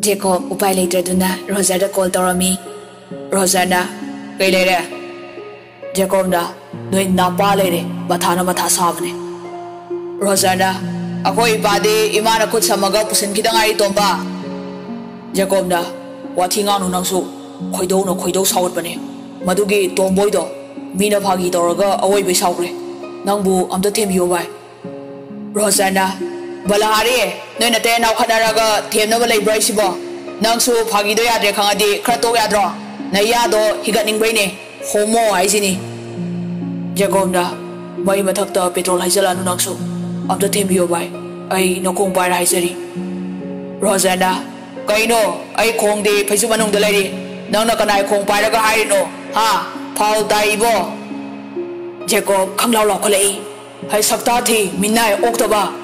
Jacob, upai leitraduna Roger da call torami Roger kei leire Jacob da, noi na pa leire mathana matha sabne Roger da akoi ipade imana khut samaga pusin kidangai tomba Jacob da wathi nganu nangsu khoidou no khoidou sawat bane madugi tomboy do mina phagi toraga awoi be sawre nangbu amta thembiyo bai Rosanna balahari noi na te naw khanaraga themna ba leibrai sibo nangsu phagi do yadre đó, khra to đó na yado higatning bai ne homo ai sini Jagomda mai tờ petrol haisala nu ta thêm thembiyo bai ai nokong pai haisari Rosanna kaino ai khongde phaisu manung da này không kanai khong cái hai no, ha phau tai bo Jacob khanglaw law kholei hai sakta thi minai ba.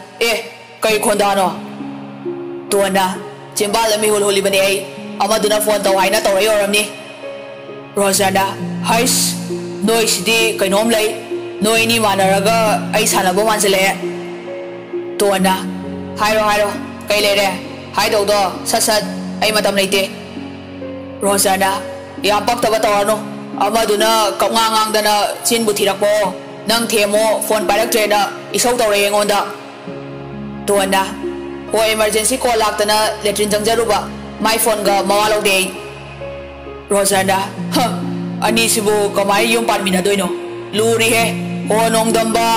Eh, kay Kondano. Tuwan na. Timbala may hulhuli ba ni ay? Eh. Ama doon ang phone tawhay na tawray eh, oram ni. Rosanna, hais, noi sidi kay nom lay. Noi ni manaraga ay sana bo man sila eh. Tuwan na. Hairo hairo, kay lere. Hai daw do, sasad, ay matam na iti. Rosanna, iampak taba tawano. Ama doon na kaungangang da na sinbutirak po. Nang themo phone parak trade na isaw tawray ngon da. tuan dah ho emergency call lak tana letrin jang jaru ba my phone ga mawalo de rosan dah ha ani sibu kamai yum pan mina doino luri he ho nong dam ba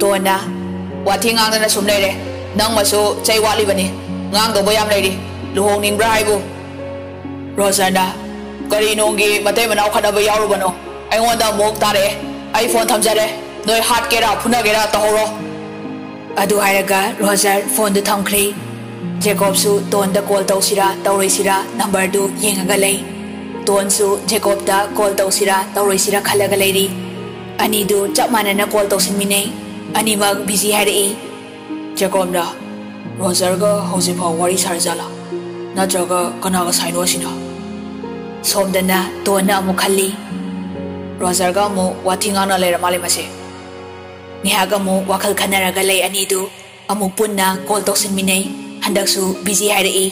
tuan dah wa thing ang tana sum nei re nang ma su chai wa li ba ni ngang do boyam nei di lu hong ning brai bu rosan dah kari nong gi matai mana khada ba yaru ba no ai ngonda mok tare ai phone tham jare noi hat kera phuna kera to ho ro ꯑꯗꯨ ꯍꯥꯏꯔꯒ ꯔꯣꯖꯔ ꯐꯣꯟꯗꯨ ꯊꯝꯈ꯭ꯔꯦ ꯖꯦꯀꯣꯕꯁꯨ ꯇꯣꯟꯗ ꯀꯣꯜ ꯇꯧꯁꯤꯔꯥ ꯇꯧꯔꯣꯏꯁꯤꯔꯥ ꯅꯝꯕꯔꯗꯨ ꯌꯦꯡꯉꯒ ꯂꯩ ꯇꯣꯟꯁꯨ ꯖꯦꯀꯣꯕꯇ ꯀꯣꯜ ꯇꯧꯁꯤꯔꯥ ꯇꯧꯔꯣꯏꯁꯤꯔꯥ ꯈꯜꯂꯒ ꯂꯩꯔꯤ ꯑꯅꯤꯗꯨ ꯆꯞ ꯃꯥꯟꯅꯅ ꯀꯣꯜ ꯇꯧꯁꯤꯟꯃꯤꯟꯅꯩ ꯑꯅꯤꯃꯛ ꯕꯤꯖꯤ ꯍꯥꯏꯔꯛꯏ ꯖꯦꯀꯣꯕꯅ ꯔꯣꯖꯔꯒ ꯍꯧꯖꯤꯛꯐꯥꯎ ꯋꯥꯔꯤ ꯁꯥꯔꯖꯥꯠꯂꯥ ꯅꯠꯇ꯭ꯔꯒ ꯀꯅꯥꯒ ꯁꯥꯏꯅꯣ ꯑꯁꯤꯅ ꯁꯣꯝꯗꯅ ꯇꯣꯟꯅ ꯑꯃꯨꯛ ꯈꯜꯂꯤ ꯔꯣꯖꯔꯒ ꯑꯃꯨꯛ ꯋꯥꯊꯤ ꯉꯥꯡꯅ ꯂꯩꯔ ꯃꯥꯜꯂꯦ ꯃꯁꯦ Nihag amuk wakal kanara galai anidu. amu punna call toksin minay. Handaksu busy hairi. E.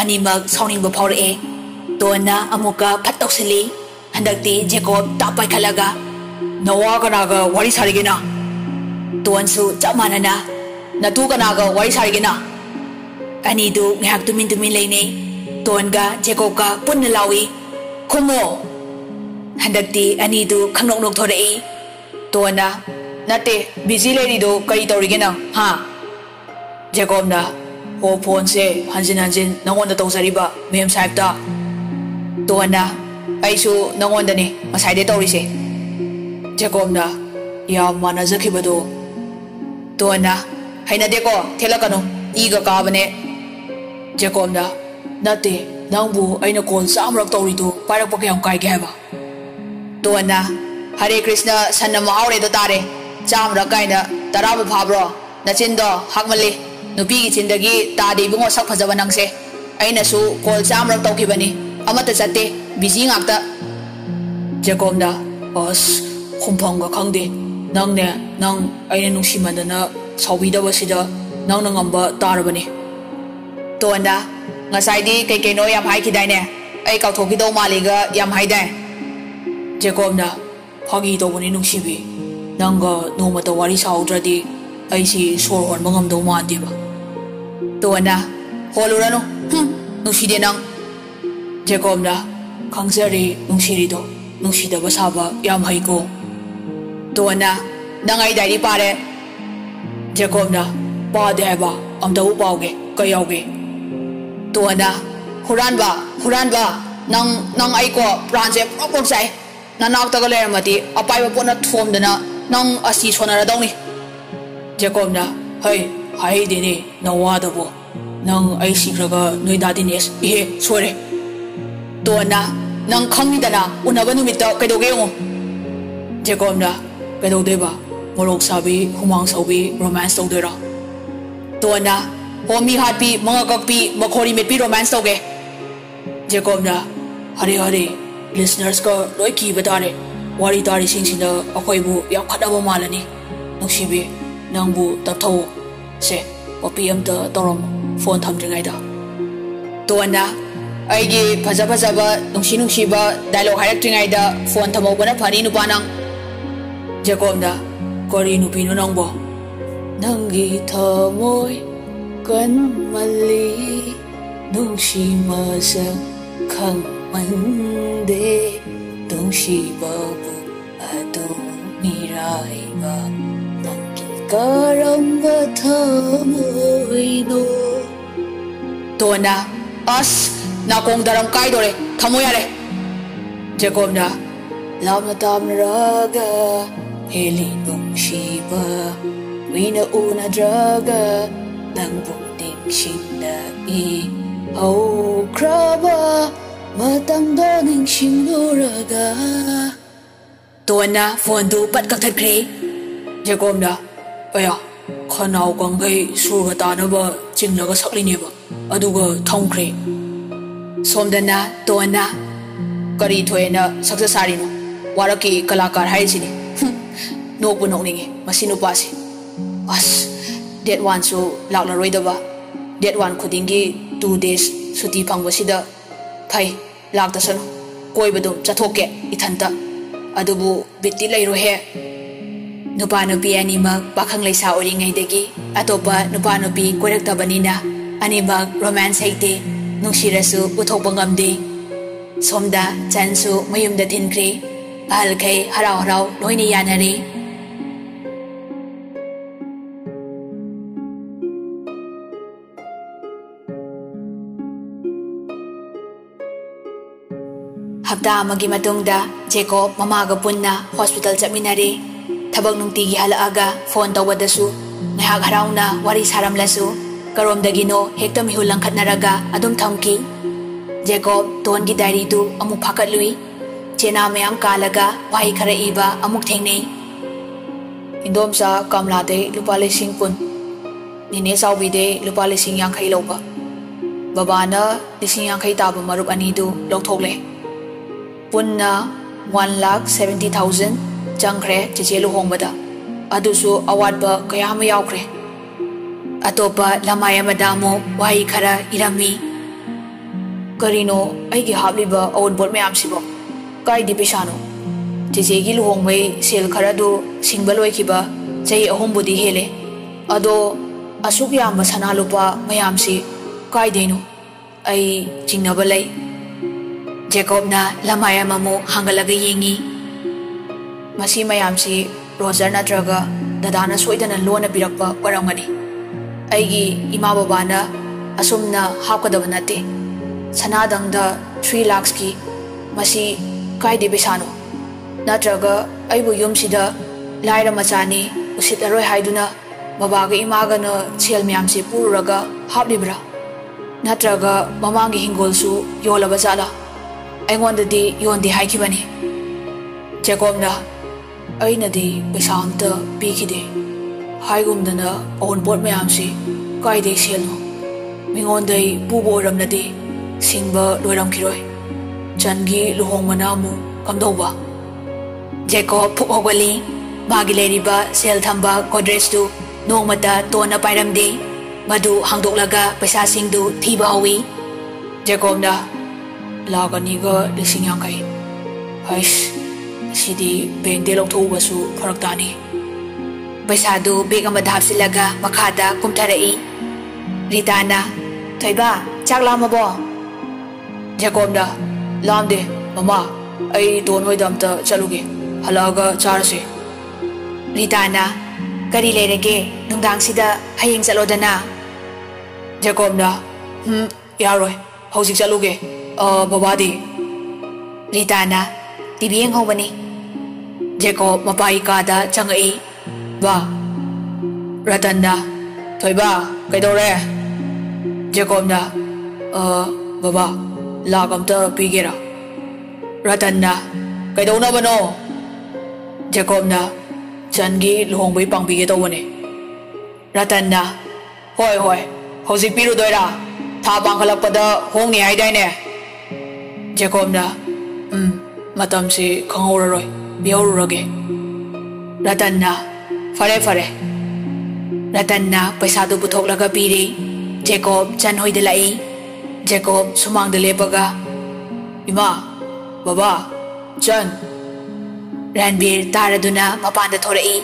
Animag sounding ba e. Tuana amuka sili hendak ti Jacob tapai kalaga. Nawa kanaga wari sarigina. Tuansu chapmana na. Natu kanaga wari sarigina. Anidu ngihag tumin tumin lay tuan ga Jacob ka punna lawi. Kumo. ani anidu kangnok nok thorai. Tuana e. Nate, busy lady do kari tori gina, ha? Jacob na, ho phone se hanjin hanjin nangon da tong sariba, mem sahib da. Tuhan na, ay su nangon da ni, masay de tori se. Jacob na, ya mana zaki ba do. Tuhan na, hay na deko, thela kanu, iga ka ba ne. Jacob na, Nate, nang bu ay na kon sa amrak tori do, para pa kayang kay gaba. Tuhan na, Hare Krishna, sana maawre do tare. ꯆꯥꯝꯃꯔꯛ ꯀꯥꯏꯅ ꯇꯔꯥꯕꯨ ꯐꯥꯕ꯭ꯔꯣ ꯅꯆꯤꯟꯗꯣ ꯍꯥꯛꯃꯜꯂꯤ ꯅꯨꯄꯤꯒꯤ ꯆꯤꯟꯗꯒꯤ ꯇꯥꯗꯦ ꯏꯕꯨꯡꯉꯣ ꯁꯛ ꯐꯖꯕ ꯅꯪꯁꯦ ꯑꯩꯅꯁꯨ ꯀꯣꯜ ꯆꯥꯝꯃꯔꯛ ꯇꯧꯈꯤꯕꯅꯤ ꯑꯃꯠꯇ ꯆꯠꯇꯦ ꯕꯤꯖꯤ ꯉꯥꯛꯇ ꯖꯦꯀꯣꯕꯅ ꯑꯁ ꯈꯨꯝꯐꯝꯒ ꯈꯪꯗꯦ ꯅꯪꯅꯦ ꯅꯪ ꯑꯩꯅ ꯅꯨꯡꯁꯤꯃꯟꯗꯅ ꯁꯥꯎꯕꯤꯗꯕꯁꯤꯗ ꯅꯪꯅ ꯉꯝꯕ ꯇꯥꯔꯕꯅꯤ ꯇꯣꯟꯗ ꯉꯁꯥꯏꯗꯤ ꯀꯩ ꯀꯩꯅꯣ ꯌꯥꯝ ꯍꯥꯏꯈꯤꯗꯥꯏꯅꯦ ꯑꯩ ꯀꯥꯎꯊꯣꯛꯈꯤꯗꯧ ꯃꯥꯜꯂꯤꯒ ꯌꯥꯝ ꯍꯥꯏꯗꯥꯏ ꯖꯦꯀꯣꯕꯅ ꯐꯥꯒꯤ ꯇꯧꯕꯅꯤ ꯅꯨꯡꯁꯤꯕꯤ ꯅꯪꯒ ꯅꯣꯡꯃꯇ ꯋꯥꯔꯤ ꯁꯥꯍꯧꯗ꯭ꯔꯗꯤ ꯑꯩꯁꯤ ꯁꯣꯔ ꯍꯣꯟꯕ ꯉꯝꯗꯧ ꯃꯥꯟꯗꯦꯕ ꯇꯣꯟꯅ ꯍꯣꯜꯂꯨꯔꯅꯨ ꯍꯨꯝ ꯅꯨꯡꯁꯤꯗꯦ ꯅꯪ ꯖꯦꯀꯣꯕꯅ ꯈꯪꯖꯔꯤ ꯅꯨꯡꯁꯤꯔꯤꯗꯣ ꯅꯨꯡꯁꯤꯗꯕ ꯁꯥꯕ ꯌꯥꯝ ꯍꯩꯀꯣ ꯇꯣꯟꯅ ꯅꯪ ꯑꯩ ꯗꯥꯏꯔꯤ ꯄꯥꯔꯦ ꯖꯦꯀꯣꯕꯅ ꯄꯥꯗꯦ ꯍꯥꯏꯕ ꯑꯝꯇꯕꯨ ꯄꯥꯎꯒꯦ ꯀꯩ ꯌꯥꯎꯒꯦ ꯇꯣꯟꯅ ꯍꯨꯔꯥꯟꯕ ꯍꯨꯔꯥꯟꯕ ꯅꯪ ꯅꯪ ꯑꯩꯀꯣ ꯄ꯭ꯔꯥꯟꯁꯦ ꯄ꯭ꯔꯣꯛ ꯄ꯭ꯔꯣꯛ ꯆꯥꯏ ꯅꯅꯥꯛꯇꯒ ꯂꯩꯔꯝꯃꯗꯤ ꯑꯄꯥꯏꯕ ꯄꯣꯠꯅ ꯊꯣꯝꯗꯅ ꯅꯪ ꯑꯁꯤ ꯁꯣꯟꯅꯔꯗꯧꯅꯤ ꯖꯦꯀꯣꯕꯅ ꯍꯩ ꯍꯥꯏꯍꯩꯗꯦꯅꯦ ꯅꯋꯥꯗꯕꯨ ꯅꯪ ꯑꯩ ꯁꯤꯈ꯭ꯔꯒ ꯅꯣꯏ ꯗꯥ ꯗꯤꯅꯦꯁ ꯏꯍꯦ ꯁꯣꯏꯔꯦ ꯇꯣꯟꯅ ꯅꯪ ꯈꯪꯉꯤꯗꯅ ꯎꯅꯕ ꯅꯨꯃꯤꯠꯇ ꯀꯩꯗꯧꯒꯦ ꯌꯦꯡꯉꯣ ꯖꯦꯀꯣꯝꯅ ꯀꯩꯗꯧꯗꯣꯏꯕ ꯃꯣꯔꯣꯛ ꯁꯥꯕꯤ ꯍꯨꯃꯥꯡ ꯁꯧꯕꯤ ꯔꯣꯃꯥꯟꯁ ꯇꯧꯗꯣꯏꯔꯣ ꯇꯣꯟꯅ ꯍꯣꯃꯤ ꯍꯥꯠꯄꯤ ꯃꯉ ꯀꯛꯄꯤ ꯃꯈꯣꯔꯤ ꯃꯦꯠꯄꯤ ꯔꯣꯃꯥꯟꯁ ꯇꯧꯒꯦ ꯖꯦꯀꯣꯝꯅ ꯍꯔꯦ ꯍꯔꯦ ꯂꯤꯁꯅꯔꯁꯀ ꯂꯣꯏ ꯀꯤꯕ ꯇꯥꯔꯦ wari tari sing sing da akoi bu ya kada ba mala ni nung nang bu ta tau se papi am da torom phone tham dringai da to anda ai gi ba nung si nung si ba dialogue da phone thamo bana phani nu banang jacob da kori nu pinu nang bo nang gi kan mali nung si ma sa khang man。 미라이가 난 길가람과 타무이노 또나 아스 나 공다람 까이도래 타모야래 제곱나 람나담라가 헬리동시바 위나우나드라가 낭복딩신나이 어우 크라바 마땅다 닝신노라가 tuần tuana phone du pat kak that kri je kom da aya khanau kwang gai su ga ta na ba ching na ga sak li ne ba adu ga thong kri som da na tuana kari thoi na sak sa sari na wara ki kalakar hai chi ni no pu nô ni ngi ma si nu pa si as dead one số lak la rồi đó ba dead one khuding gi two days suti phang ba si đó, thai lak da san coi ba du cha thok ke ít thằng ta. ꯑꯗꯨꯕꯨ ꯕꯤꯠꯇꯤ ꯂꯩꯔꯣꯏꯍꯦ ꯅꯨꯄꯥ ꯅꯨꯄꯤ ꯑꯅꯤꯃꯛ ꯄꯥꯈꯪ ꯂꯩꯁꯥ ꯑꯣꯏꯔꯤꯉꯩꯗꯒꯤ ꯑꯇꯣꯞꯄ ꯅꯨꯄꯥ ꯅꯨꯄꯤ ꯀꯣꯏꯔꯛꯇꯕꯅꯤꯅ ꯑꯅꯤꯃꯛ ꯔꯣꯃꯥꯟꯁ ꯍꯩꯇꯦ ꯅꯨꯡꯁꯤꯔꯁꯨ ꯎꯠꯊꯣꯛꯄ ꯉꯝꯗꯦ ꯁꯣꯝꯗ ꯆꯟꯁꯨ ꯃꯌꯨꯝꯗ ꯊꯤꯟꯈ꯭ꯔꯦ ꯑꯍꯜꯈꯩ ꯍꯔꯥꯎ ꯍꯔꯥꯎ ꯂꯣꯏꯅ ꯌꯥꯅꯔꯦ हफ़्ता अमगी मतुंगदा जेकोब ममागा पुन्ना हॉस्पिटल चमिनारे थबक नुंगतीगी हलआगा फ़ोन तवदसु नहाग हराउना वारी सारमलसु करोमदगिनो हेक्तम हिउ लंखतनरगा अदुम थमकी जेकोब तोनगी डायरी दु अमु फाकतलुई चेना मयाम कालगा वाही खर इबा अमुक इंदोम सा कमलादे लुपा लिसिंग पुन निने साउबीदे लुपा लिसिंग यांखै लौबा बाबाना लिसिंग यांखै ताबु अनी दु पुन्ना वन लाख सेवेंटी थाउज़ेंड चंखरे चेचे लुहोंबद अदुसु अवाद कयाम यावखरे अतोप वही खरा इरमी करीनो अगी हाबलिब अवनपोट मैम सिबो काइदि पेसानो चेचे की लुहोंबई सल खरा दु सिंगब लोइखिब हेल्ले अहोंबुदि हेले अदो असुक याम सना लुपा मैम से ꯖꯦꯀꯣꯕꯅ ꯂꯃꯥꯏ ꯑꯃꯃꯨꯛ ꯍꯥꯡꯒꯠꯂꯒ ꯌꯦꯡꯉꯤ ꯃꯁꯤ ꯃꯌꯥꯝꯁꯤ ꯔꯣꯖꯔ ꯅꯠꯇ꯭ꯔꯒ ꯗꯗꯥꯅ ꯁꯣꯏꯗꯅ ꯂꯣꯟꯅ ꯄꯤꯔꯛꯄ ꯑꯣꯏꯔꯝꯒꯅꯤ ꯑꯩꯒꯤ ꯏꯃꯥ ꯕꯕꯥꯅ ꯑꯁꯨꯝꯅ ꯍꯥꯞꯀꯗꯕ ꯅꯠꯇꯦ ꯁꯅꯥꯗꯪꯗ ꯊ꯭ꯔꯤ ꯂꯥꯛꯁꯀꯤ ꯃꯁꯤ ꯀꯥꯏꯗꯦ ꯄꯩꯁꯥꯅꯣ ꯅꯠꯇ꯭ꯔꯒ ꯑꯩꯕꯨ ꯌꯨꯝꯁꯤꯗ ꯂꯥꯏꯔ ꯃꯆꯥꯅꯤ ꯎꯁꯤꯠꯂꯔꯣꯏ ꯍꯥꯏꯗꯨꯅ ꯕꯕꯥꯒ ꯏꯃꯥꯒꯅ ꯁꯦꯜ ꯃꯌꯥꯝꯁꯤ ꯄꯨꯔꯨꯔꯒ ꯍꯥꯞꯂꯤꯕ꯭ꯔꯥ ꯅꯠꯇ꯭ꯔꯒ ꯃꯃꯥꯡꯒꯤ ꯍꯤꯡꯒꯣꯜꯁꯨ ꯌꯣꯜꯂꯕ ꯖꯥꯠꯂꯥ ꯑꯩꯉꯣꯟꯗꯗꯤ ꯌꯣꯟꯗꯦ ꯍꯥꯏꯈꯤꯕꯅꯤ ꯖꯦꯀꯣꯕꯅ ꯑꯩꯅꯗꯤ ꯄꯩꯁꯥ ꯑꯝꯇ ꯄꯤꯈꯤꯗꯦ ꯍꯥꯏꯒꯨꯝꯗꯅ ꯑꯑꯣꯟꯄꯣꯠ ꯃꯌꯥꯝꯁꯤ ꯀꯥꯏꯗꯩ ꯁꯦꯜꯅꯣ ꯃꯤꯉꯣꯟꯗꯩ ꯄꯨꯕ ꯑꯣꯏꯔꯝꯂꯗꯤ ꯁꯤꯡꯕ ꯂꯣꯏꯔꯝꯈꯤꯔꯣꯏ ꯆꯟꯒꯤ ꯂꯨꯍꯣꯡꯕꯅ ꯑꯃꯨꯛ ꯀꯝꯗꯧꯕ ꯖꯦꯀꯣꯕ ꯐꯨꯛ ꯍꯧꯒꯠꯂꯤ ꯃꯥꯒꯤ ꯂꯩꯔꯤꯕ ꯁꯦꯜ ꯊꯝꯕ ꯒꯣꯗ꯭ꯔꯦꯖꯇꯨ ꯅꯣꯡꯃꯇ ꯇꯣꯟꯅ ꯄꯥꯏꯔꯝꯗꯦ ꯃꯗꯨ ꯍꯥꯡꯗꯣꯛꯂꯒ ꯄꯩꯁꯥꯁꯤꯡꯗꯨ ꯊꯤꯕ ꯍꯧꯋꯤ ꯖꯦꯀꯣꯕꯅ lao cái này cái để sinh nhang cái hay si đi bên để lộc thu bớt su pharak ta này bây giờ du bê cái mà đáp xí laga mà khá đã cũng thay đấy Rita na thấy ba chắc làm mà bỏ Jacob da, làm đi mama ai tuần hồi đầm ta chalu cái halaga char sẽ Rita na kari lấy ra cái nung đang xí đã hay anh chalo đó na Jacob da, hmm ya rồi hậu dịch chalu cái Ờ, babadi. Litana, tibieng ho bani. Jeko mapai kada changai. Ba. Ratanda. Thôi ba, cái đâu re. Jacob na. Ờ, tờ bì cầm ra, pigira. Ratanda. Cái đâu na bano. Jacob na. Chân gi luồng bấy bằng bì cái đâu bani. Ratanda. Hoi hoi. Hosik piru doira. Tha bang khalak pada hongi hai dai nè thorai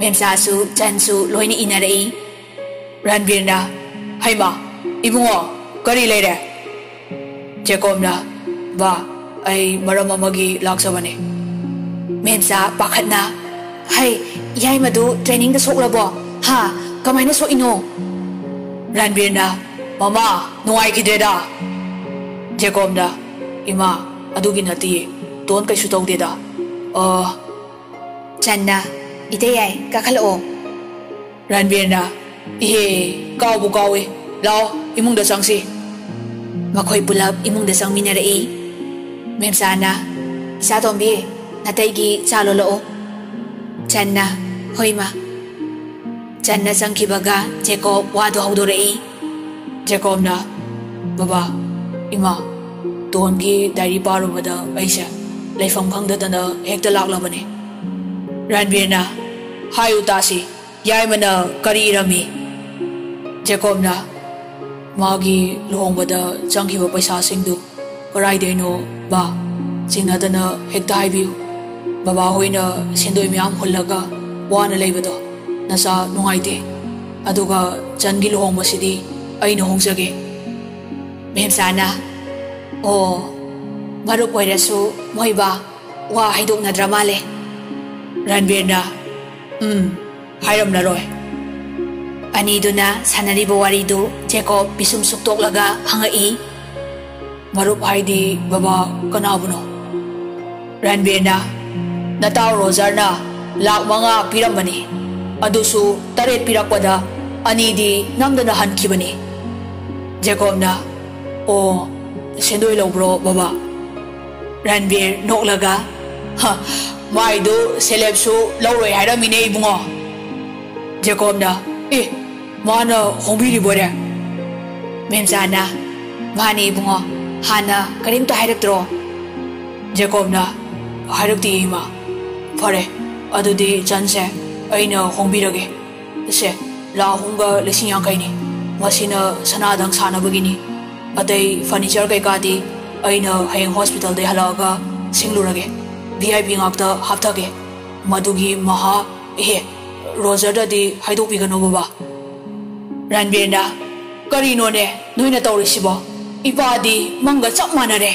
Memsa su Chan su loini inarai Ranbir na thô Ibungo Kari leire Jacob na Ba ai maram amagi laksabane Memsa pakhat na Hai yai madu training da sok labo ha kamai na so ino Ranbir na Mama, nuai ki deda. Jacob da, ima, adugi nati, don kai su tau deda. Uh, Channa, ite yai, kakal o. Ranbir na, ihe, kau bu kau e, lao, imong da sang si. Makoy pulap imong da sang minara e. Mem sana, sa tombi, natay gi chalo lo na, Channa, hoy ma. Channa sang kibaga, Jacob wado hau dore e. Jacob na, baba, ima, don ki diary paru bada aisa, leifam khang da na hekta lak la bane. Ranbir na, hayu tasi, yai mana kari irami. Jacob na, magi luhong bada changki ba paisa singdu, karai de no ba, singna da na hekta hai biu. Baba hoi na sindoi miyam hullaga, wana leibado, nasa nungai te. Aduga changi luhong masidi, ꯑꯩꯅ ꯍꯣꯡꯖꯒꯦ ꯃꯦꯝꯁꯥꯅ ꯑꯣ ꯃꯔꯨꯞ ꯑꯣꯏꯔꯁꯨ ꯃꯣꯏꯕ ꯋꯥ ꯍꯥꯏꯗꯣꯛꯅꯗ꯭ꯔ ꯃꯥꯜꯂꯦ ꯔꯟꯕꯤꯔꯅ ꯎꯝ ꯍꯥꯏꯔꯝꯂꯔꯣꯏ ꯑꯅꯤꯗꯨꯅ ꯁꯥꯟꯅꯔꯤꯕ ꯋꯥꯔꯤꯗꯨ ꯖꯦꯀꯣꯕ ꯄꯤꯁꯨꯝ ꯁꯨꯛꯇꯣꯛꯂꯒ ꯍꯪꯉꯛꯏ ꯃꯔꯨꯞ ꯍꯥꯏꯗꯤ ꯕꯕꯥ ꯀꯅꯥꯕꯨꯅꯣ ꯔꯟꯕꯤꯔꯅ ꯅꯇꯥꯎ ꯔꯣꯖꯔꯅ ꯂꯥꯛ ꯃꯉꯥ ꯄꯤꯔꯝꯕꯅꯤ ꯑꯗꯨꯁꯨ ꯇꯔꯦꯠ ꯄꯤꯔꯛꯄꯗ ꯑꯅꯤꯗꯤ ꯅꯝꯗꯅ ꯍꯟꯈꯤꯕꯅꯤ Jacobna o sendoi lobro baba Ranbir noklaga ha mai do seleb su loroi haira mine ibungo Jacobna eh mana hongbi ri bore Memzana mani ibungo hana karim ta hairatro Jacobna hairakti ma fare adudi chanse aina hongbi rage se la honga lising yang kai ni ꯃꯁꯤꯅ ꯁꯅꯥꯗꯪ ꯁꯥꯟꯅꯕꯒꯤꯅꯤ ꯑꯇꯩ ꯐꯔꯅꯤꯆꯔ ꯀꯩꯀꯥꯗꯤ ꯑꯩꯅ ꯍꯌꯦꯡ ꯍꯣꯁꯄꯤꯇꯥꯜꯗꯩ ꯍꯜꯂꯛꯑꯒ ꯁꯤꯡꯂꯨꯔꯒꯦ ꯚꯤ ꯑꯥꯏ ꯄꯤ ꯉꯥꯛꯇ ꯍꯥꯞꯊꯒꯦ ꯃꯗꯨꯒꯤ ꯃꯍꯥ ꯏꯍꯦ ꯔꯣꯖꯔꯗꯗꯤ ꯍꯥꯏꯗꯣꯛꯄꯤꯒꯅꯨ ꯕꯕꯥ ꯔꯟꯕꯤꯔꯅ ꯀꯔꯤꯅꯣꯅꯦ ꯅꯣꯏꯅ ꯇꯧꯔꯤꯁꯤꯕꯣ ꯏꯄꯥꯗꯤ ꯃꯪꯒ ꯆꯞ ꯃꯥꯟꯅꯔꯦ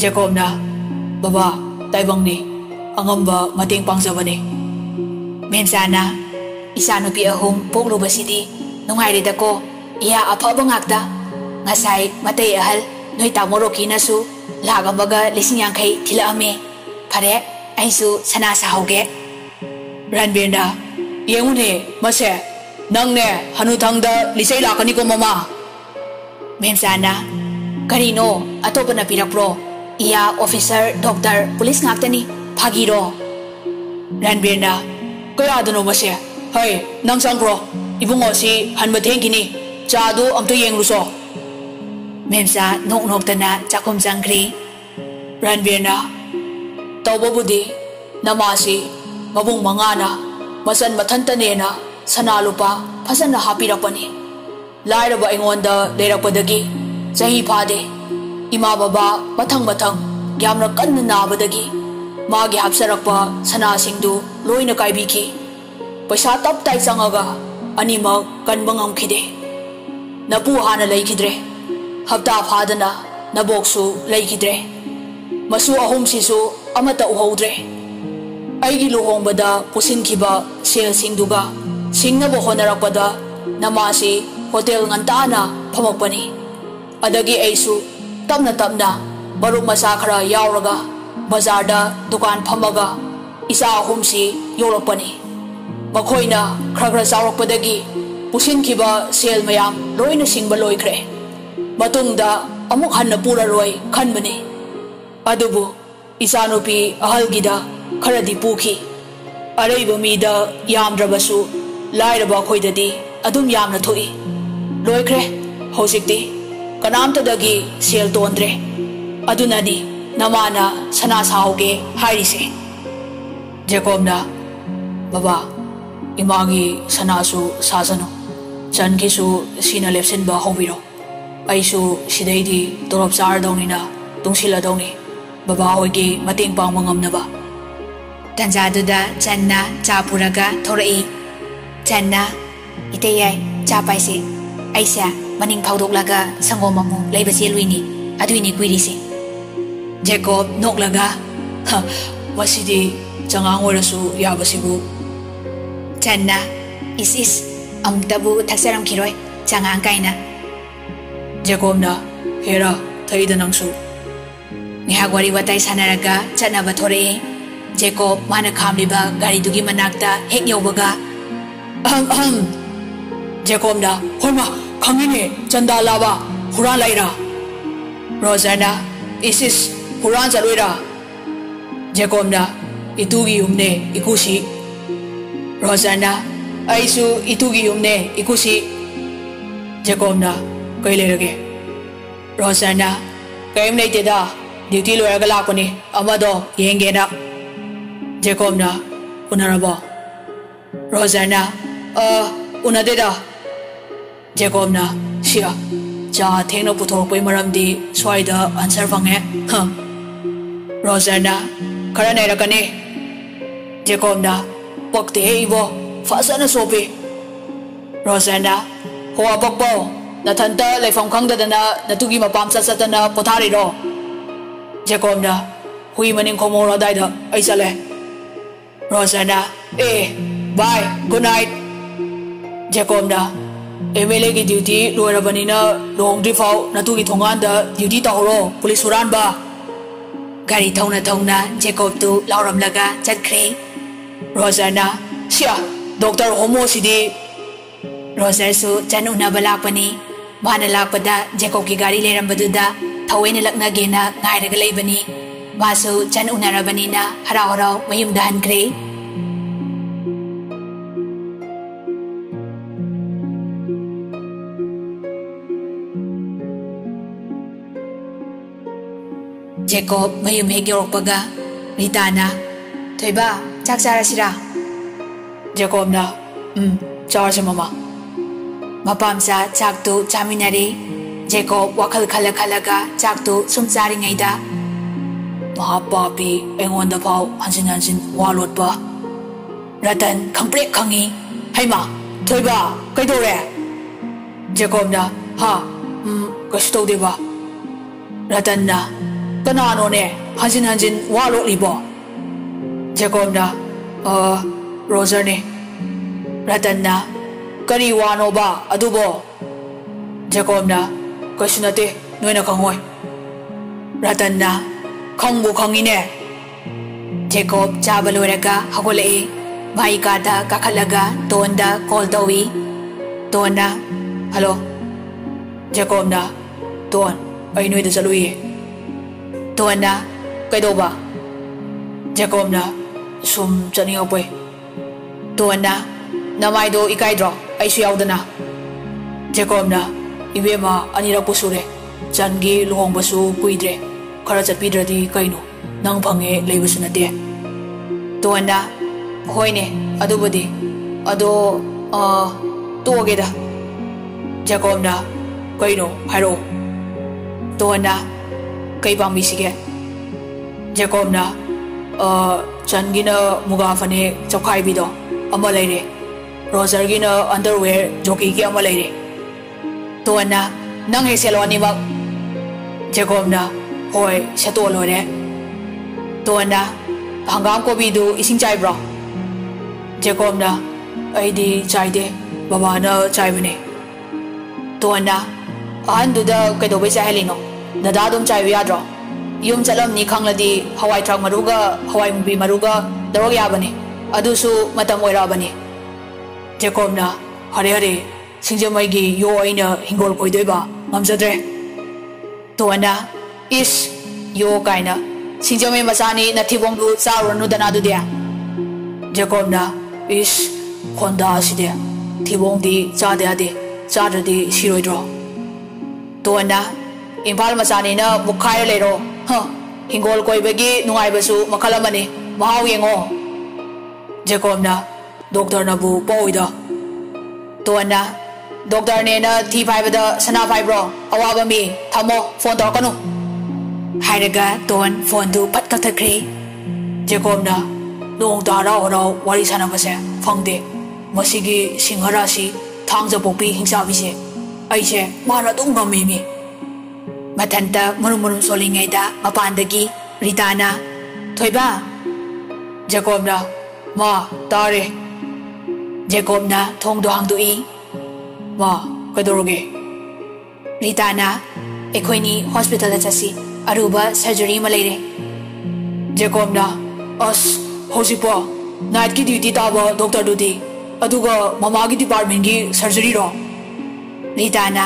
ꯖꯦꯀꯣꯕꯅ ꯕꯕꯥ ꯇꯥꯏꯕꯪꯅꯤ ꯑꯉꯝꯕ ꯃꯇꯦꯡ ꯄꯥꯡꯖꯕꯅꯤ ꯃꯦꯝꯆꯥꯅ ꯏꯆꯥꯅꯨꯄꯤ ꯑꯍꯨꯝ ꯄꯣꯛꯂꯨꯕꯁꯤꯗꯤ ꯅꯨꯡꯉꯥꯏꯔꯦꯗꯀꯣ iya afaba ngakta ngasai matai ahal noi tamoro kinasu lagamaga lising yangkai thilaame phare aisu sana sahauge ranbirna yengune mase nangne hanu thangda lisai lakani ko mama memsana karino atopana pirapro, ia officer doctor police ngaktani phagiro ranbirna kaya dano mase hai nang sangpro ibungo si han matheng kini cha do am to yeng ruso memsa nok nok tana chakom jangri ranbir na ꯂꯥꯏꯔꯕ ꯑꯩꯉꯣꯟꯗ ꯂꯩꯔꯛꯄꯗꯒꯤ ꯆꯍꯤ ꯐꯥꯗꯦ ꯏꯃꯥ ꯕꯕꯥ ꯃꯊꯪ ꯃꯊꯪ ꯌꯥꯝꯅ ꯀꯟꯅ ꯅꯥꯕꯗꯒꯤ ꯃꯥꯒꯤ ꯍꯥꯞꯆꯔꯛꯄ ꯁꯅꯥꯁꯤꯡꯗꯨ ꯂꯣꯏꯅ ꯀꯥꯏꯕꯤꯈꯤ ꯄꯩꯁꯥ ꯇꯞ ꯇꯥꯏ ꯆꯪꯉꯒ ꯑꯅꯤꯃꯛ ꯀꯟꯕ ꯉꯝꯈꯤꯗꯦ ꯅꯄꯨ ꯍꯥꯟꯅ ꯂꯩꯈꯤꯗ꯭ꯔꯦ ꯍꯞꯇꯥ ꯐꯥꯗꯅ ꯅꯕꯣꯛꯁꯨ ꯂꯩꯈꯤꯗ꯭ꯔꯦ ꯃꯁꯨ ꯑꯍꯨꯝꯁꯤꯁꯨ ꯑꯃꯠꯇ ꯎꯍꯧꯗ꯭ꯔꯦ ꯑꯩꯒꯤ ꯂꯨꯍꯣꯡꯕꯗ ꯄꯨꯁꯤꯟꯈꯤꯕ ꯁꯦꯜꯁꯤꯡꯗꯨꯒ ꯁꯤꯡꯅꯕ ꯍꯣꯠꯅꯔꯛꯄꯗ ꯅꯃꯥꯁꯤ hotel nga taana pamagpani. Adagi aisu tamna tamna baru masakra yauraga bazarda dukan pamaga isa ahumsi yolopani. Makoy na kragra saurok padagi pusin kiba sel mayam loy na sing baloy kre. Matungda amok han na pura roy kan mani. Adubo isa nupi ahal gida khara di puki. Aray bumida yamdrabasu lairaba koy dadi adum yamna thoi. ꯂꯣꯏꯈ꯭ꯔꯦ ꯍꯧꯖꯤꯛꯇꯤ ꯀꯅꯥꯝꯇꯗꯒꯤ ꯁꯦꯜ ꯇꯣꯟꯗ꯭ꯔꯦ ꯑꯗꯨꯅꯅꯤ ꯅꯃꯥꯅ ꯁꯅꯥ ꯁꯥꯍꯧꯒꯦ ꯍꯥꯏꯔꯤꯁꯦ ꯖꯦꯀꯣꯕꯅ ꯕꯕꯥ ꯏꯃꯥꯒꯤ ꯁꯅꯥꯁꯨ ꯁꯥꯖꯅꯨ ꯆꯟꯒꯤꯁꯨ ꯁꯤꯅ ꯂꯦꯞꯁꯤꯟꯕ ꯍꯧꯕꯤꯔꯣ ꯑꯩꯁꯨ ꯁꯤꯗꯩꯗꯤ ꯇꯣꯂꯣꯞ ꯆꯥꯔꯗꯧꯅꯤꯅ ꯇꯨꯡꯁꯤꯜꯂꯗꯧꯅꯤ ꯕꯕꯥ ꯍꯣꯏꯒꯤ ꯃꯇꯦꯡ ꯄꯥꯡꯕ ꯉꯝꯅꯕ ꯇꯟꯖꯥꯗꯨꯗ ꯆꯟꯅ ꯆꯥ ꯄꯨꯔꯒ ꯊꯣꯔꯛꯏ ꯆꯟꯅ ꯏꯇꯩ ꯌꯥꯏ ꯆꯥ ꯄꯥꯏꯁꯦ ꯑꯩꯁꯦ ꯃꯅꯤꯡ ꯐꯥꯎꯗꯣꯛꯂꯒ ꯁꯪꯒꯣꯝ ꯑꯃꯨꯛ ꯂꯩꯕ ꯆꯦꯜꯂꯨꯏꯅꯤ ꯑꯗꯨꯏꯅꯤ ꯀꯨꯏꯔꯤꯁꯦ ꯖꯦꯀꯣꯕ ꯅꯣꯛꯂꯒ ꯃꯁꯤꯗꯤ ꯆꯉꯥꯡ ꯑꯣꯏꯔꯁꯨ ꯌꯥꯕꯁꯤꯕꯨ ꯆꯟꯅ ꯏꯁ ꯏꯁ ꯑꯃꯨꯛꯇꯕꯨ ꯊꯛꯆꯔꯝꯈꯤꯔꯣꯏ ꯆꯉꯥꯡ ꯀꯥꯏꯅ ꯖꯦꯀꯣꯕꯅ ꯍꯦꯔꯥ ꯊꯩꯗ ꯅꯪꯁꯨ ꯉꯥꯏꯍꯥꯛ ꯋꯥꯔꯤ ꯋꯥꯇꯥꯏ ꯁꯥꯟꯅꯔꯒ ꯆꯠꯅꯕ ꯊꯣꯔꯛꯏ ꯖꯦꯀꯣꯕ ꯃꯥꯅ ꯈꯥꯝꯂꯤꯕ ꯒꯥꯔꯤꯗꯨꯒꯤ ꯃꯅꯥꯛꯇ ꯍꯦꯛ ꯌꯧꯕꯒ ꯑꯍꯝ ꯑꯍꯝ ꯖꯦꯀꯣꯕꯅ ꯍꯣꯏꯃ खंगिने चंदा लावा हुरान लाइरा रोज़ाना इसिस हुरान चलोइरा जेकोमना इतुगी उमने इकुसी रोज़ाना आइसु इतुगी उमने इकुसी जेकोमना कई ले रगे रोज़ाना कईम नहीं तेदा ड्यूटी लोयरगा लापने अमदो येंगेना जेकोमना उनरबो रोज़ाना अ उनदेदा ꯖꯦꯀꯣꯕꯅ ꯁꯤꯌꯥ ꯆꯥ ꯊꯦꯡꯅ ꯄꯨꯊꯣꯔꯛꯄꯩ ꯃꯔꯝꯗꯤ ꯁ꯭ꯋꯥꯏꯗ ꯑꯟꯁꯔ ꯐꯪꯉꯦ ꯍ ꯔꯣꯖꯔꯅ ꯈꯔ ꯅꯩꯔꯛꯀꯅꯤ ꯖꯦꯀꯣꯕꯅ ꯄꯛꯇꯦꯍꯦ ꯏꯕꯣ ꯐꯖꯅ ꯆꯣꯞꯄꯤ ꯔꯣꯖꯔꯅ ꯍꯣ ꯑꯄꯛꯄꯣ ꯅꯊꯟꯇ ꯂꯩꯐꯝ ꯈꯪꯗꯗꯅ ꯅꯇꯨꯒꯤ ꯃꯄꯥꯝ ꯆꯠ ꯆꯠꯇꯅ ꯄꯣꯊꯥꯔꯤꯔꯣ ꯖꯦꯀꯣꯕꯅ ꯍꯨꯏ ꯃꯅꯤꯡ ꯈꯣꯡꯃꯧꯔꯣ ꯑꯗꯥꯏꯗ ꯑꯩ ꯆꯠꯂꯦ ꯔꯣꯖꯔꯅ ꯑꯦ ꯕꯥꯏ ꯒꯨꯗ ꯅꯥꯏꯠ ꯖꯦꯀꯣꯕꯅ ꯑꯦꯝ ꯑꯦꯜ ꯑꯦꯒꯤ ꯗ꯭ꯌꯨꯇꯤ ꯂꯣꯏꯔꯕꯅꯤꯅ ꯂꯨꯍꯣꯡꯗ꯭ꯔꯤꯐꯥꯎ ꯅꯇꯨꯒꯤ ꯊꯣꯡꯒꯥꯟꯗ ꯗ꯭ꯌꯨꯇꯤ ꯇꯧꯍꯧꯔꯣ ꯄꯨꯂꯤꯁ ꯍꯨꯔꯥꯟꯕ ꯒꯥꯔꯤ ꯊꯧꯅ ꯊꯧꯅ ꯖꯦꯀꯣꯕꯇꯨ ꯂꯥꯎꯔꯝꯂꯒ ꯆꯠꯈ꯭ꯔꯦ ꯔꯣꯖꯔꯅ ꯁꯤꯌꯥ ꯗꯣꯛꯇꯔ ꯍꯣꯃꯣꯁꯤꯗꯤ ꯔꯣꯖꯔꯁꯨ ꯆꯟ ꯎꯅꯕ ꯂꯥꯛꯄꯅꯤ ꯃꯥꯅ ꯂꯥꯛꯄꯗ ꯖꯦꯀꯣꯕꯀꯤ ꯒꯥꯔꯤ ꯂꯩꯔꯝꯕꯗꯨꯗ ꯊꯧꯋꯦꯅ ꯂꯛꯅꯒꯦꯅ ꯉꯥꯏꯔꯒ ꯂꯩꯕꯅꯤ ꯃꯥꯁꯨ ꯆꯟ ꯎꯅꯔꯕꯅꯤꯅ ꯍꯔꯥꯎ ꯍꯔꯥꯎ ꯃꯌꯨꯝꯗ ꯍꯟꯈ꯭ꯔꯦ ꯖꯦꯀꯣꯕ ꯃꯌꯨꯝ ꯍꯦꯛ ꯌꯧꯔꯛꯄꯒ ꯔꯤꯇꯥꯅ ꯊꯣꯏꯕ ꯆꯥꯛ ꯆꯥꯔꯁꯤꯔꯥ ꯖꯦꯀꯣꯕꯅ ꯎꯝ ꯆꯥꯔꯁꯦ ꯃꯃꯥ ꯃꯄꯥꯝꯆꯥ ꯆꯥꯛꯇꯨ ꯆꯥꯃꯤꯟꯅꯔꯦ ꯖꯦꯀꯣꯕ ꯋꯥꯈꯜ ꯈꯜꯂ ꯈꯜꯂꯒ ꯆꯥꯛꯇꯨ ꯁꯨꯝ ꯆꯥꯔꯤꯉꯩꯗ ꯃꯍꯥꯄꯥꯄꯤ ꯑꯩꯉꯣꯟꯗ ꯐꯥꯎ ꯍꯟꯖꯤꯟ ꯍꯟꯖꯤꯟ ꯋꯥ ꯂꯣꯠꯄ ꯔꯇꯟ ꯈꯪꯄ꯭ꯔꯦꯛ ꯈꯪꯉꯤ ꯍꯩꯃꯥ ꯊꯣꯏꯕ ꯀꯩꯗꯧꯔꯦ ꯖꯦꯀꯣꯕꯅ ꯍꯥ ꯎꯝ ꯀꯩꯁꯨ ꯇꯧꯗꯦꯕ ꯔꯇꯟꯅ kananone hanjin hanjin walo libo jacob na uh, roser ne ratan na kari wano ba adubo jacob na kaisu nate noina kangoi ratan na kangbu kangine jacob chaba loiraga hagolai mai kada kakalaga tonda call dawi tona hello jacob na ton ai nuôi được sao lui ꯇꯣꯟꯅ ꯀꯩꯗꯧꯕ ꯖꯦꯀꯣꯕꯅ ꯁꯨꯝ ꯆꯠꯅꯤꯡꯉꯛꯄꯩ ꯇꯣꯟꯅ ꯅꯃꯥꯏꯗꯣ ꯏꯀꯥꯏꯗ꯭ꯔꯣ ꯑꯩꯁꯨ ꯌꯥꯎꯗꯅ ꯖꯦꯀꯣꯕꯅ ꯏꯕꯦꯝꯃ ꯑꯅꯤꯔꯛꯄꯨ ꯁꯨꯔꯦ ꯆꯟꯒꯤ ꯂꯨꯍꯣꯡꯕꯁꯨ ꯀꯨꯏꯗ꯭ꯔꯦ ꯈꯔ ꯆꯠꯄꯤꯗ꯭ꯔꯗꯤ ꯀꯩꯅꯣ ꯅꯪ ꯐꯪꯉꯦ ꯂꯩꯕꯁꯨ ꯅꯠꯇꯦ ꯇꯣꯟꯅ ꯍꯣꯏꯅꯦ ꯑꯗꯨꯕꯨꯗꯤ ꯑꯗꯣ ꯑꯥ ꯇꯣꯛꯑꯒꯦꯗ ꯖꯦꯀꯣꯕꯅ ꯀꯩꯅꯣ ꯍꯥꯏꯔꯛꯑꯣ ꯇꯣꯟꯅ ꯀꯩ ꯄꯥꯝꯕꯤꯁꯤꯒꯦ ꯖꯦꯀꯣꯕꯅ ꯆꯟꯒꯤꯅ ꯃꯨꯒꯥ ꯐꯅꯦꯛ ꯆꯧꯈꯥꯏꯕꯤꯗꯣ ꯑꯃ ꯂꯩꯔꯦ ꯔꯣꯖꯔꯒꯤꯅ ꯑꯟꯗꯔꯋꯦꯌꯔ ꯖꯣꯀꯤꯒꯤ ꯑꯃ ꯂꯩꯔꯦ ꯇꯣꯟꯅ ꯅꯪ ꯍꯦꯛ ꯁꯦꯠꯂꯣ ꯑꯅꯤꯃꯛ ꯖꯦꯀꯣꯕꯅ ꯍꯣꯏ ꯁꯦꯠꯇꯣꯛꯑ ꯂꯣꯏꯔꯦ ꯇꯣꯟꯅ ꯍꯪꯒꯥꯝ ꯀꯣꯕꯤꯗꯨ ꯏꯁꯤꯡ ꯆꯥꯏꯕ꯭ꯔꯣ ꯖꯦꯀꯣꯕꯅ ꯑꯩꯗꯤ ꯆꯥꯏꯗꯦ ꯕꯕꯥꯅ ꯆꯥꯏꯕꯅꯦ ꯇꯣꯟꯅ ꯑꯍꯟꯗꯨꯗ ꯀꯩꯗꯧꯕꯩ ꯆꯥꯏꯍꯜꯂꯤꯅꯣ ꯗꯗꯥ ꯑꯗꯨꯝ ꯆꯥꯏꯕ ꯌꯥꯗ꯭ꯔꯣ ꯌꯨꯝ ꯆꯠꯂꯝꯅꯤ ꯈꯪꯂꯗꯤ ꯍꯋꯥꯏ ꯊꯔꯥꯛ ꯃꯔꯨꯒ ꯍꯋꯥꯏ ꯃꯨꯕꯤ ꯃꯔꯨꯒ ꯂꯧꯔꯛ ꯌꯥꯕꯅꯤ ꯑꯗꯨꯁꯨ ꯃꯇꯝ ꯑꯣꯏꯔꯛꯑꯕꯅꯤ ꯖꯦꯀꯣꯕꯅ ꯍꯔꯦ ꯍꯔꯦ ꯁꯤꯡꯖꯃꯩꯒꯤ ꯌꯣ ꯑꯩꯅ ꯍꯤꯡꯒꯣꯜ ꯀꯣꯏꯗꯣꯏꯕ ꯉꯝꯖꯗ꯭ꯔꯦ ꯇꯣꯟꯅ ꯏꯁ ꯌꯣ ꯀꯥꯏꯅ ꯁꯤꯡꯖꯃꯩ ꯃꯆꯥꯅꯤ ꯅꯊꯤꯕꯣꯡꯗꯨ ꯆꯥꯔꯨꯔꯅꯨꯗꯅ ꯑꯗꯨꯗꯤ ꯖꯦꯀꯣꯕꯅ ꯏꯁ ꯈꯣꯟꯗꯥ ꯑꯁꯤꯗꯤ ꯊꯤꯕꯣꯡꯗꯤ ꯆꯥꯗ ꯌꯥꯗꯦ ꯆꯥꯗ꯭ꯔꯗꯤ ꯁꯤꯔꯣꯏꯗ꯭ꯔꯣ ꯇꯣꯟꯅ Impal masani na bukhayo lero. Huh. Hingol ko ibagi nung ay basu makalamani. Mahaw yengo. Jacob na. Doktor na bu pauwi da. Tuan na. Doktor ne na thi pai bada sana pai bro. Awa ba mi. Thamo phone tor kanu. Haidaga tuan phone du pat kal thakri. Jacob na. Nung ta ra ora wari sana basa. Phangde. Masigi singhara si thang ja popi hingsa bi se. Ai se mara dung ngam mi mi. ꯃꯊꯟꯇ ꯃꯔꯨꯝ ꯃꯔꯨꯝ ꯁꯣꯜꯂꯤꯉꯩꯗ ꯃꯄꯥꯟꯗꯒꯤ ꯔꯤꯇꯥꯅ ꯊꯣꯏꯕ ꯖꯦꯀꯣꯕꯅ ꯃꯥ ꯇꯥꯔꯦ ꯖꯦꯀꯣꯕꯅ ꯊꯣꯡꯗꯣ ꯍꯥꯡꯗꯣꯛꯏ ꯃꯥ ꯀꯩꯗꯧꯔꯒꯦ ꯔꯤꯇꯥꯅ ꯑꯩꯈꯣꯏꯅꯤ ꯍꯣꯁꯄꯤꯇꯥꯜꯗ ꯆꯠꯁꯤ ꯑꯔꯨꯕ ꯁꯔꯖꯔꯤ ꯑꯃ ꯂꯩꯔꯦ ꯖꯦꯀꯣꯕꯅ ꯑꯁ ꯍꯧꯖꯤꯛꯄꯣ ꯅꯥꯏꯠꯀꯤ ꯗ꯭ꯌꯨꯇꯤ ꯇꯥꯕ ꯗꯣꯛꯇꯔꯗꯨꯗꯤ ꯑꯗꯨꯒ ꯃꯃꯥꯒꯤ ꯗꯤꯄꯥꯔꯠꯃꯦꯟꯒꯤ ꯁꯔꯖꯔꯤꯔꯣ ꯔꯤꯇꯥꯅ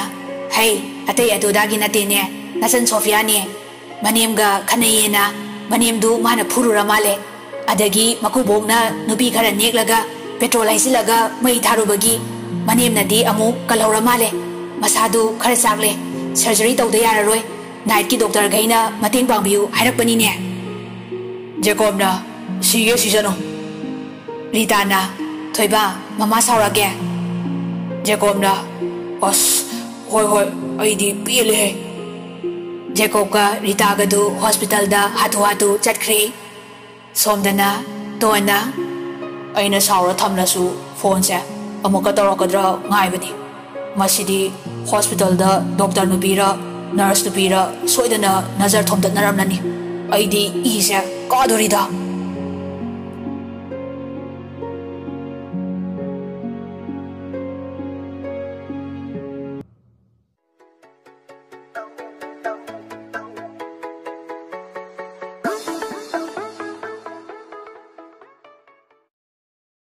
ꯍꯩ ꯑꯇꯩ ꯑꯗꯨꯗꯥꯒꯤ ꯅꯠꯇꯦꯅꯦ नसन सोफिया ने मनेम गा खनये ना मनेम दु माना फुरुरा माले अदगी मकु बोगना नुपी खर नेक लगा पेट्रोल हाइसी लगा मई थारु बगी मनेम ना दी अमु कलौरा माले मसादु खर सांगले सर्जरी तौ दे यार रोय नाइट की डॉक्टर गईना मतेंग पांबियु हारक बनी ने ममा सावरागे जेकोब ना ओस ꯖꯦꯀꯣꯕꯀ ꯔꯤꯇꯥꯒꯗꯨ ꯍꯣꯁꯄꯤꯇꯥꯜꯗ ꯍꯥꯊꯨ ꯍꯥꯊꯨ ꯆꯠꯈ꯭ꯔꯦ ꯁꯣꯝꯗꯅ ꯇꯣꯟꯅ ꯑꯩꯅ ꯁꯥꯎꯔ ꯊꯝꯂꯁꯨ ꯐꯣꯟꯁꯦ ꯑꯃꯨꯛꯀ ꯇꯧꯔꯛꯀꯗ꯭ꯔꯥ ꯉꯥꯏꯕꯅꯤ ꯃꯁꯤꯗꯤ ꯍꯣꯁꯄꯤꯇꯥꯜꯗ ꯗꯣꯛꯇꯔ ꯅꯨꯄꯤꯔ ꯅꯔꯁ ꯅꯨꯄꯤꯔ ꯁꯣꯏꯗꯅ ꯅꯖꯔ ꯊꯣꯝꯗꯠꯅꯔꯝꯂꯅꯤ ꯑꯩꯗꯤ ꯏꯁꯦ ꯀꯥꯗꯣꯔꯤꯗ